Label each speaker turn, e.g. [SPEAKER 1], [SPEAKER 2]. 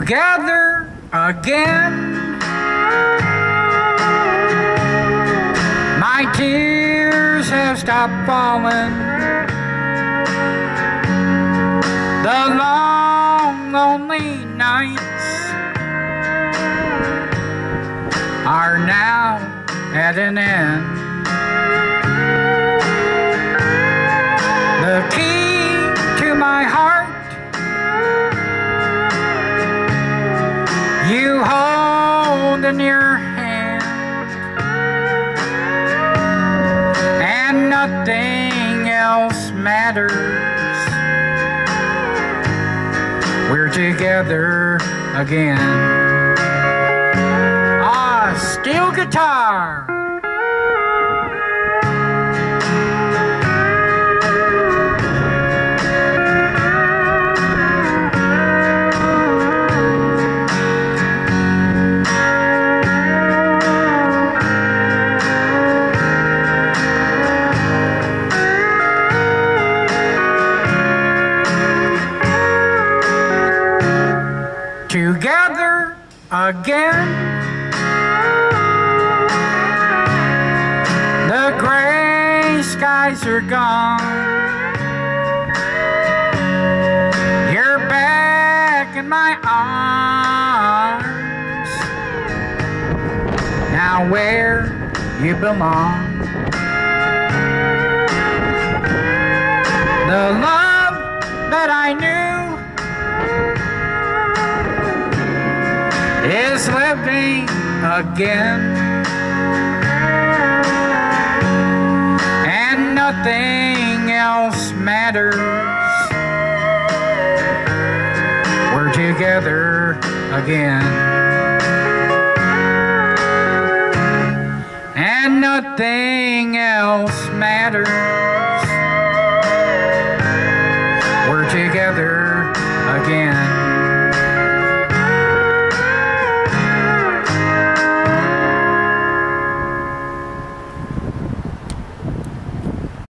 [SPEAKER 1] together again. My tears have stopped falling. The long, lonely nights are now at an end. In your hand, and nothing else matters. We're together again. Ah, steel guitar. Again. The gray skies are gone. You're back in my arms. Now where you belong. The love is living again. And nothing else matters. We're together again. And nothing else matters. We're together again.